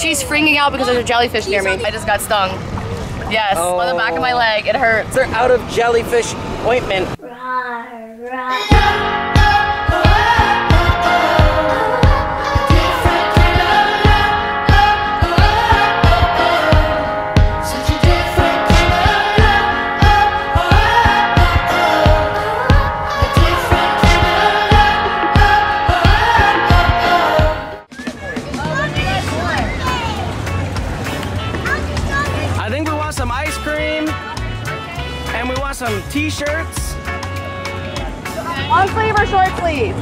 She's freaking out because there's a jellyfish near me. I just got stung. Yes, on the back of my oh. leg. It hurts. They're out of jellyfish ointment. I and we want some t-shirts. Long sleeve or short sleeve?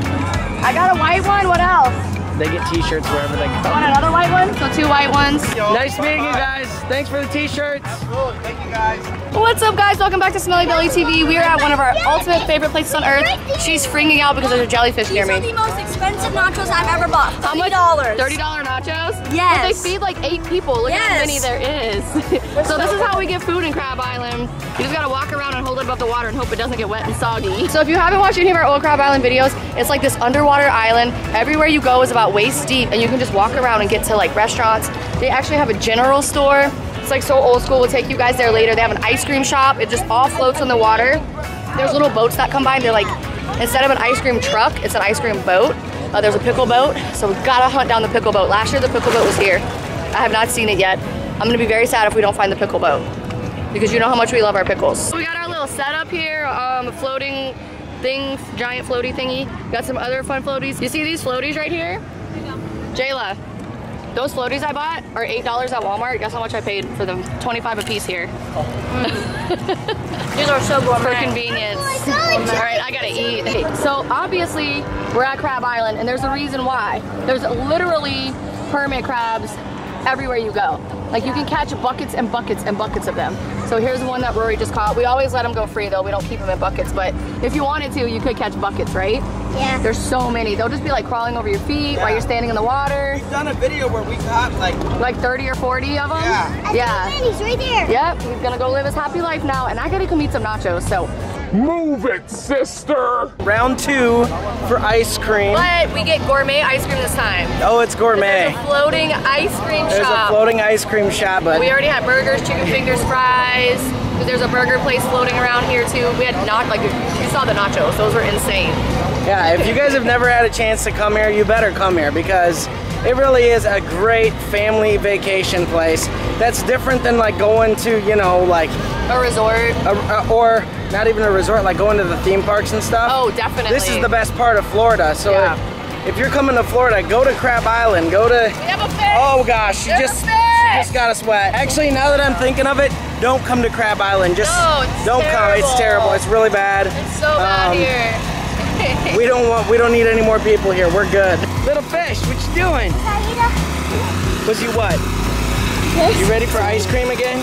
I got a white one. What else? They get t-shirts wherever they Want go. another white one? So two white ones. Nice meeting you guys. Thanks for the t-shirts. Thank you guys. What's up, guys? Welcome back to Smelly Belly TV. We are at one of our ultimate favorite places on earth. She's freaking out because there's a jellyfish near These are me. The most expensive nachos I've ever bought. How much? $30. Thirty dollar nachos. Yes. But they feed like eight people. Look at how many there is. so this is how we get food in Crab Island. You just gotta walk around and hold it above the water and hope it doesn't get wet and soggy. So if you haven't watched any of our old Crab Island videos, it's like this underwater island. Everywhere you go is about waist deep, and you can just walk around and get to like restaurants. They actually have a general store. It's like so old school. We'll take you guys there later. They have an ice cream shop. It just all floats on the water. There's little boats that come by. They're like, instead of an ice cream truck, it's an ice cream boat. Uh, there's a pickle boat, so we've got to hunt down the pickle boat. Last year the pickle boat was here. I have not seen it yet. I'm gonna be very sad if we don't find the pickle boat because you know how much we love our pickles. We got our little setup here, um, floating thing, giant floaty thingy. Got some other fun floaties. You see these floaties right here? Jayla, those floaties I bought are $8 at Walmart. Guess how much I paid for them? 25 a piece here. These are so for gourmet. convenience. All right, I gotta eat. Hey, so obviously we're at Crab Island, and there's a reason why. There's literally hermit crabs everywhere you go. Like you can catch buckets and buckets and buckets of them. So here's one that Rory just caught. We always let them go free though. We don't keep them in buckets, but if you wanted to, you could catch buckets, right? Yeah. There's so many. They'll just be like crawling over your feet while you're standing in the water. We've done a video where we caught like Like 30 or 40 of them. Yeah. Yeah. He's right there. Yep, he's gonna go live his happy life now, and I gotta come eat some nachos. So Move it, sister! round two for ice cream. But we get gourmet ice cream this time. Oh, it's gourmet. There's gourmet. a floating ice cream There's a shop. floating ice cream shop, but we already had burgers, chicken fingers, fries. There's a burger place floating around here too. We had not like you saw the nachos; those were insane. yeah, if you guys have never had a chance to come here, you better come here because it really is a great family vacation place. That's different than like going to, you know, like A resort. a, a- or not even a resort, like going to the theme parks and stuff. Oh, definitely. This is the best part of Florida. So Yeah. if, if you're coming to Florida, go to Crab Island. Go to. We have a fish. Oh gosh, she There's just a she just got a sweat. Actually, now that I'm thinking of it, don't come to Crab Island. Just No, it's don't come. It's terrible. terrible. It's really bad. It's so bad Um, here. We don't want. We don't need any more people here. We're good. Little fish, what you doing? Was you what? You ready for ice cream again?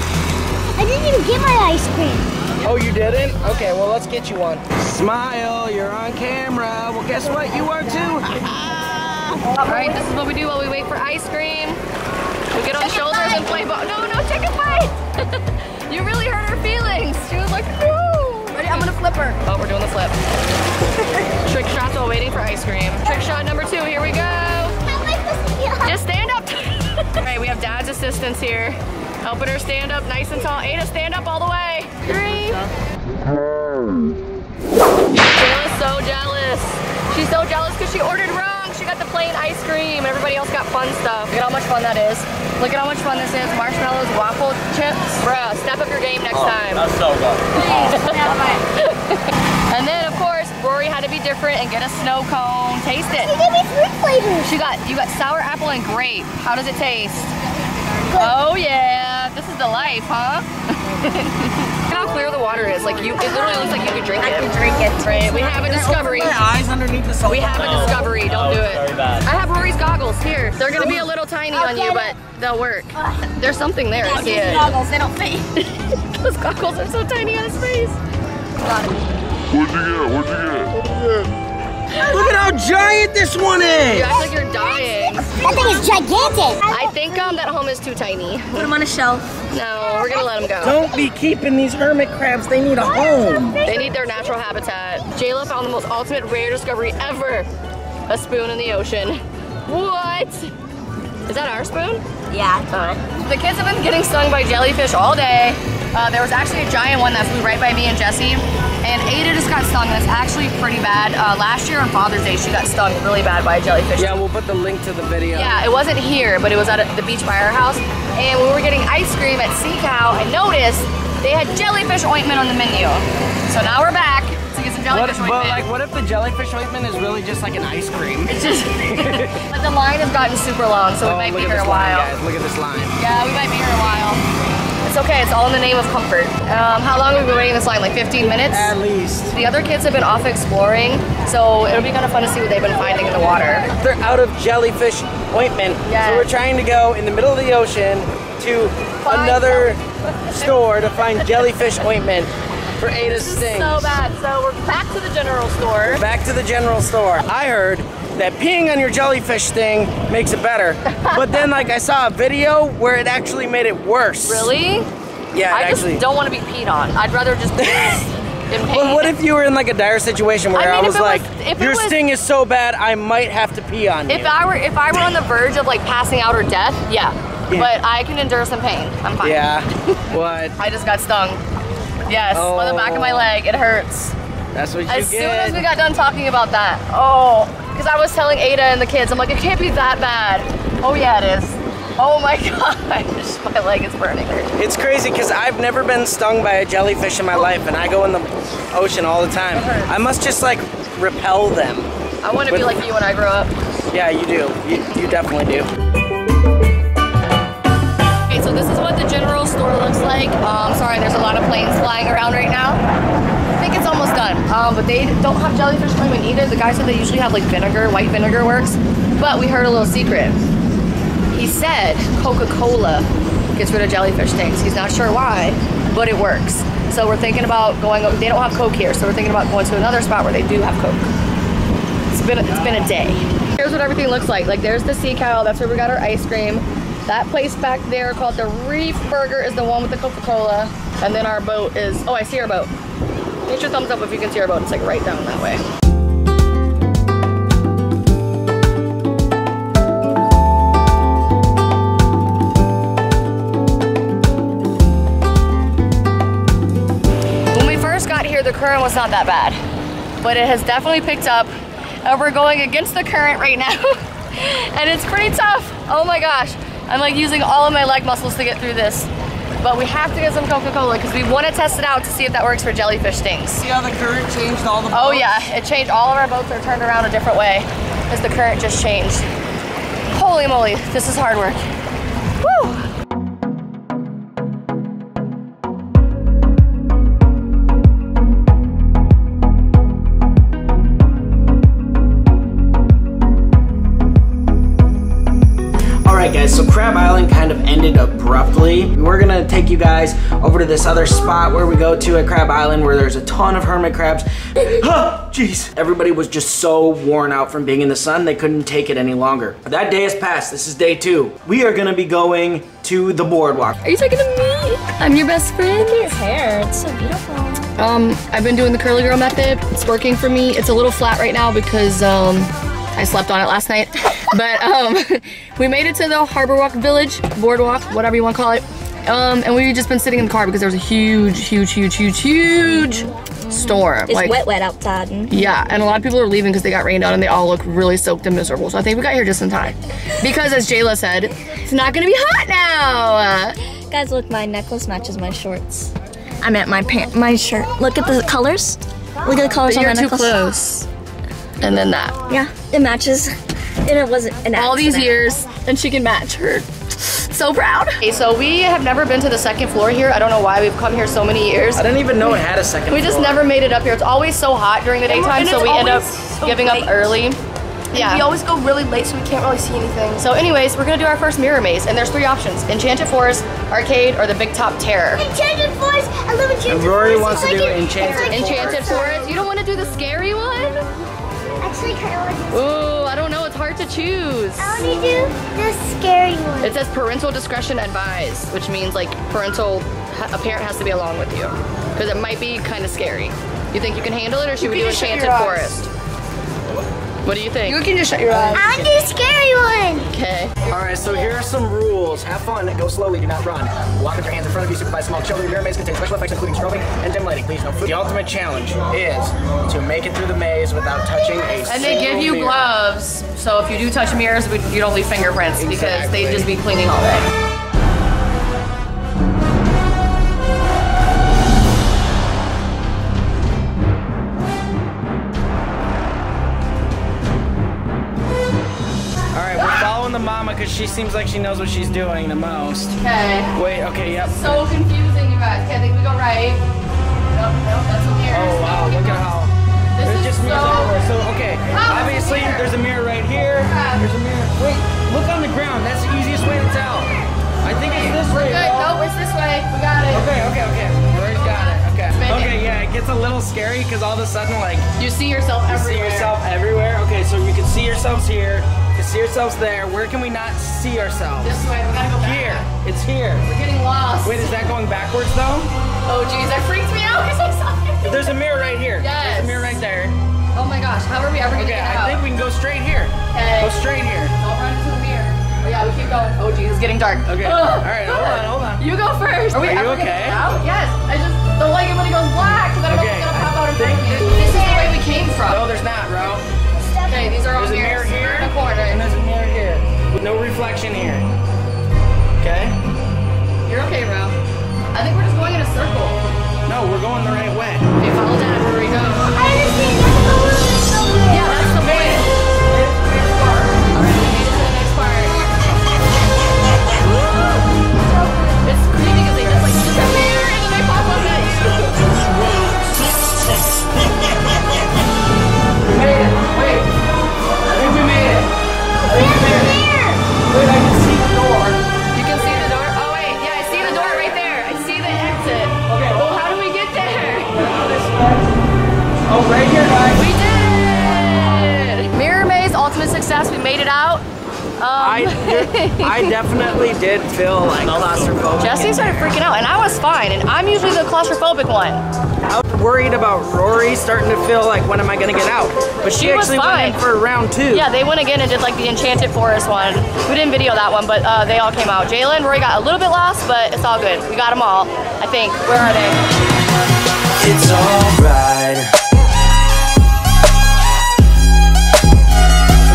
I didn't even get my ice cream. Oh, you didn't? Okay, well, let's get you one. Smile, you're on camera. Well, guess what? You are too. All right, this is what we do while we wait for ice cream. We get on the shoulders and play ball. No, no, chicken fight. you really hurt her feelings. She was like, no. Ready? I'm gonna flip her. Oh, we're doing the flip. Trick shots while waiting for ice cream. Trick shot number two, here we go. How am I supposed to get Just stand up. all right, we have dad's assistance here. Helping her stand up nice and tall. Aydah, stand up all the way. Three. Jayla's so jealous. She's so jealous because she ordered wrong. She got the plain ice cream. Everybody else got fun stuff. Look at how much fun that is. Look at how much fun this is. Marshmallows, waffle chips. Bruh, step up your game next oh, time. That's so good. Please. And then, of course, Rory had to be different and get a snow cone. Taste it. You gave me fruit flavors. She got, you got sour apple and grape. How does it taste? Oh yeah, this is the life, huh? Look how clear the water is. Like you, it literally looks like you could drink it. I can drink it. Right, we have a discovery. eyes underneath the salt. We have a discovery. Oh, don't do it. very bad. I have Rory's goggles here. They're gonna be a little tiny oh, on you, but they'll work. There's something there. I see it. Goggles, they don't fit. Those goggles are so tiny on his face. What'd you get? What'd you get? Look at how giant this one You is. act like you're dying. That thing is gigantic. I think um that home is too tiny. Put them on a shelf. No, we're gonna let him go. Don't be keeping these hermit crabs. They need a home. They need their natural habitat. Jayla found the most ultimate rare discovery ever. A spoon in the ocean. What? Is that our spoon? Yeah. The kids have been getting stung by jellyfish all day. Uh, there was actually a giant one that flew right by me and Jesse. And Aydah just got stung, and it's actually pretty bad. Uh, last year on Father's Day, she got stung really bad by a jellyfish. Yeah, we'll put the link to the video. Yeah, it wasn't here, but it was at the beach by our house. And when we were getting ice cream at Sea Cow, I noticed they had jellyfish ointment on the menu. So now we're back to get some What, jellyfish but like, what if the jellyfish ointment is really just like an ice cream? it's just, but the line has gotten super long, so we Oh, might be here a line, while. guys. Look at this line. Yeah, we might be here a while. It's okay, it's all in the name of comfort. Um, how long have we been waiting in this line? Like 15 minutes? At least. The other kids have been off exploring, so it'll be kind of fun to see what they've been finding in the water. They're out of jellyfish ointment. Yes. So we're trying to go in the middle of the ocean to another store to find jellyfish ointment for Aydah's stings. So bad. So we're back to the general store. Back to the general store. I heard that peeing on your jellyfish thing makes it better. but then like I saw a video where it actually made it worse. Really? Yeah, I just actually. don't want to be peed on. I'd rather just be in pain. But what if you were in like a dire situation where I I, was like, was- if your was- sting is so bad, I might have to pee on you. if I were if I were on the verge of like passing out or death, yeah. Yeah. But I can endure some pain. I'm fine. yeah. what? I just got stung. Yes, on the back of my Oh. leg. It hurts. That's what you As get. As soon as we got done talking about that, oh, because I was telling Aydah and the kids, I'm like, it can't be that bad. Oh yeah, it is. Oh my gosh, my leg is burning. It's crazy because I've never been stung by a jellyfish in my life, and I go in the ocean all the time. I must just like repel them. I want to be like you when I grow up. Yeah, you do. You, you definitely do. Okay, so this is what the general store looks like. Um, sorry, there's a lot of planes flying around right now. I think it's almost done. Um, but they don't have jellyfish ointment either. The guy said they usually have like vinegar, white vinegar works. But we heard a little secret. He said Coca-Cola gets rid of jellyfish stings. He's not sure why, but it works. So we're thinking about going. They don't have Coke here, so we're thinking about going to another spot where they do have Coke. It's been it's been a day. Here's what everything looks like. Like there's the Sea Cow. That's where we got our ice cream. That place back there called the Reef Burger is the one with the Coca-Cola. And then our boat is. Oh, I see our boat. Hit your thumbs up if you can see our boat. It's like right down that way. When we first got here, the current was not that bad, but it has definitely picked up, and we're going against the current right now, and it's pretty tough. Oh my gosh, I'm like using all of my leg muscles to get through this, but we have to get some Coca-Cola because we want to test it out to see if that works for jellyfish stings. See how the current changed all the oh, boats? Oh yeah, it changed. All of our boats are turned around a different way because the current just changed. Holy moly, this is hard work. Woo! So Crab Island kind of ended abruptly. We're gonna take you guys over to this other spot where we go to at Crab Island where there's a ton of hermit crabs. Oh, jeez. Everybody was just so worn out from being in the sun, they couldn't take it any longer. That day has passed, this is day two. We are gonna be going to the boardwalk. Are you talking to me? I'm your best friend. Your hair, it's so beautiful. Um, I've been doing the curly girl method. It's working for me. It's a little flat right now because um, I slept on it last night. But um, we made it to the Harbor Walk Village, boardwalk, whatever you want to call it. Um, and we've just been sitting in the car because there was a huge, huge, huge, huge, huge storm. It's wet, wet outside. Yeah, and a lot of people are leaving because they got rained on and they all look really soaked and miserable. So I think we got here just in time. Because as Jayla said, it's not gonna be hot now. Guys, look, my necklace matches my shorts. I meant my pant, my shirt. Look at the colors. Look at the colors But on you're too close. And then that. Yeah, it matches. And it wasn't an all these years and she can match her. So proud. Okay, so we have never been to the second floor here. I don't know why we've come here so many years. I didn't even know it had a second We just floor. never made it up here. It's always so hot during the daytime, so we end up so giving late. up early. Yeah. We always go really late, so we can't really see anything. So anyways, we're gonna do our first mirror maze, and there's three options. Enchanted Forest, Arcade, or the Big Top Terror. Enchanted Forest. I love Enchanted And Rory Forest. wants It's to like do an- Enchanted it's Enchanted awesome. Forest? You don't wanna do the scary one? Actually, kind of want to. Ooh, I don't know, it's hard to choose. I want to do the scary one. It says parental discretion advised, which means like parental, a parent has to be along with you. Because it might be kind of scary. You think you can handle it or should we do can just shut Enchanted your eyes. Forest? What do you think? You can just shut your eyes. I want to do a scary one. Okay. All right, so here are some rules. Have fun, go slowly, do not run. Walk with your hands in front of you, supervise small children. Mirror maze contains special effects including strobing and dim lighting. Please no food. The ultimate challenge is to make it through the maze without touching a And they give you mirror. gloves, so if you do touch mirrors, we- you don't leave fingerprints because Exactly. they just be cleaning all day. She seems like she knows what she's doing the most. Okay. Wait, okay, yep. So confusing, you guys. Okay, I think we go right. Nope, nope, that's a mirror. Oh wow, look at how. This There's is just mirrors so- everywhere. So okay, oh, How? obviously there's a mirror right here. Yeah. There's a mirror. Wait, look on the ground. That's the easiest way to tell. I think it's this way. Good. Nope, it's this way. We got it. Okay, okay, okay. Rory's got it. Okay. Okay, yeah, it gets a little scary because all of a sudden, like, You see yourself you see yourself everywhere. Okay, so you can see yourselves here. See yourselves there. Where can we not see ourselves? This way. We gotta go back. Here. It's here. We're getting lost. Wait, is that going backwards though? Oh, geez, that freaked me out because I saw it. There's a mirror right here. Yes. There's a mirror right there. Oh my gosh, how are we ever gonna Okay, get I think we can go straight here. Okay. Go straight here. Don't run into the mirror. Oh yeah, we keep going. Oh geez, it's getting dark. Okay. Ugh. All right, hold on, hold on. You go first. Are we Are ever gonna okay? get out? Yes. I just don't like it when it goes black because I don't Okay, know it's gonna pop out in front of me. This is the way we came from. No, there's not, bro. Okay, these are all There's a mirror here in the corner. and there's a mirror here. With no reflection here. Okay? You're okay, bro. I think we're just going in a circle. No, we're going the right way. Okay, follow dad where we go. I understand. That's the one. Yeah, definitely did feel like claustrophobic. Jesse started freaking out, and I was fine. And I'm usually the claustrophobic one. I was worried about Rory starting to feel like, when am I going to get out? But she, She actually went in for round two. Yeah, they went again and did like the Enchanted Forest one. We didn't video that one, but uh, they all came out. Jalen, Rory got a little bit lost, but it's all good. We got them all, I think. Where are they? It's alright.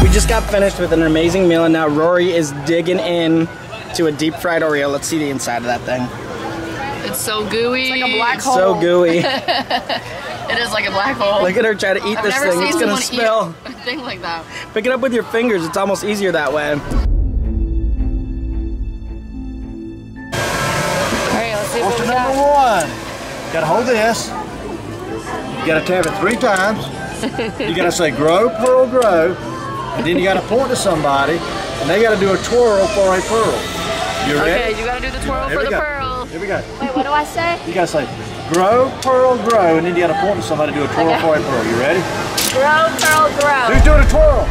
We just got finished with an amazing meal, and now Rory is digging in to a deep fried Oreo. Let's see the inside of that thing. It's so gooey. It's like a black hole. So gooey. It is like a black hole. Look at her try to eat I've this never thing. seen It's gonna someone spill. eat a thing like that. Pick it up with your fingers. It's almost easier that way. All right, let's see What's what the we number got. one? Gotta hold this. You gotta tap it three times. you gotta say grow, pearl, grow. And then you gotta point to somebody and they gotta do a twirl for a pearl. You Okay, you gotta do the twirl Here for the go. pearl. Here we go. Wait, what do I say? You gotta say grow, pearl, grow, and then you gotta point to somebody to do a twirl Okay. for a pearl. You ready? Grow, pearl, grow. Who's doing a twirl?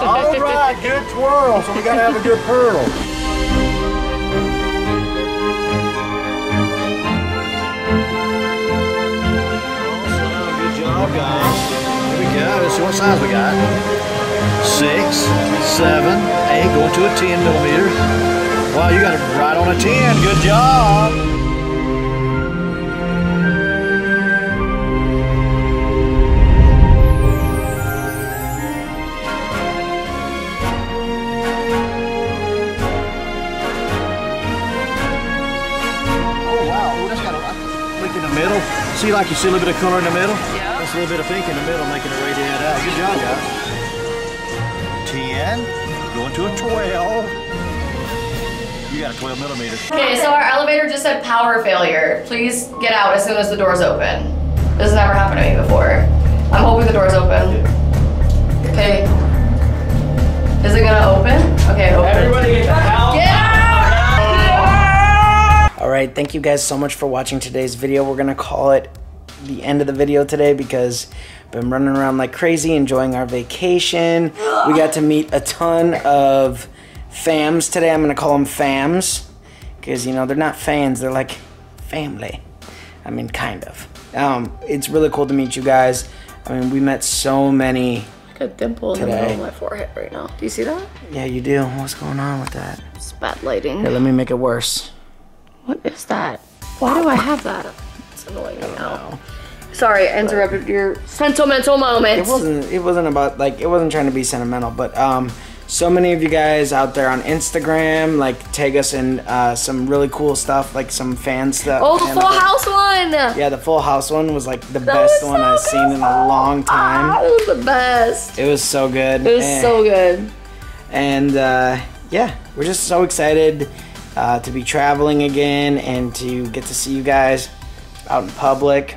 All right, good twirl. So we gotta have a good pearl. Awesome, good job, guys. Here we go. Let's see what size we got. Six, seven, eight, going to a 10 millimeter. Wow, you got it right on a 10. Good job. Oh, wow, that's got a pink in the middle. See like you see a little bit of color in the middle? Yeah. That's a little bit of pink in the middle making it radiate out. Good job, guys. 10, going to a 12. You got a 12 millimeter. Okay, so our elevator just said power failure. Please get out as soon as the door's open. This has never happened to me before. I'm hoping the door's open. Okay. Is it gonna open? Okay, open. Everybody get the hell Get out! All right, thank you guys so much for watching today's video. We're gonna call it the end of the video today because I've been running around like crazy, enjoying our vacation. We got to meet a ton of fams today. I'm gonna call them fams because you know they're not fans; they're like family. I mean, kind of. Um, it's really cool to meet you guys. I mean, we met so many a dimple in the Today. middle of my forehead right now. Do you see that? Yeah, you do. What's going on with that? It's bad lighting. Here, let me make it worse. What is that? Why do I have that? Annoying me now. Sorry, I interrupted your sentimental moment. It wasn't. It wasn't about like. It wasn't trying to be sentimental, but um, so many of you guys out there on Instagram like tag us in uh, some really cool stuff, like some fan stuff. Oh, the Full. House one! Yeah, the Full House one was like the That best one so I've seen in a long Ah, time. it was the best. It was so good. It was And- so good. And uh, yeah, we're just so excited uh, to be traveling again and to get to see you guys out in public.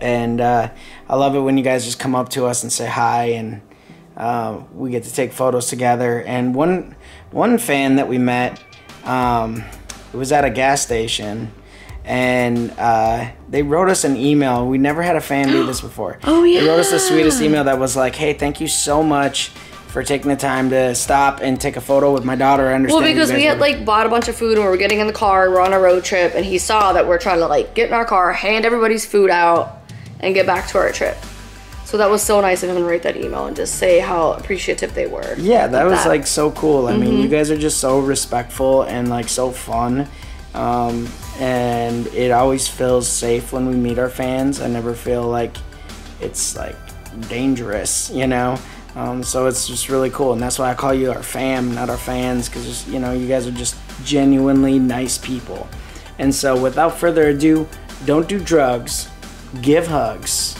And uh, I love it when you guys just come up to us and say hi, and uh, we get to take photos together. And one one fan that we met, um, it was at a gas station. And uh, they wrote us an email. We never had a fan do this before. Oh, yeah. They wrote us the sweetest email that was like, "Hey, thank you so much for taking the time to stop and take a photo with my daughter." I understand. Well, because we had like bought a bunch of food and we were getting in the car, we're on a road trip, and he saw that we're trying to like get in our car, hand everybody's food out, and get back to our trip. So that was so nice of him to write that email and just say how appreciative they were. Yeah, that was like so cool. I mean, you guys are just so respectful and like so fun. Um, and it always feels safe when we meet our fans. I never feel like it's like dangerous, you know? Um, so it's just really cool, and that's why I call you our fam, not our fans, because you know you guys are just genuinely nice people. And so, without further ado, don't do drugs, give hugs,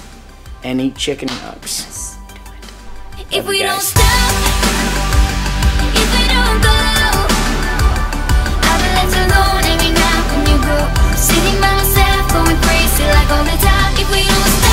and eat chicken nugs. If we don't stop. Sitting by myself, going crazy like on the top. If we don't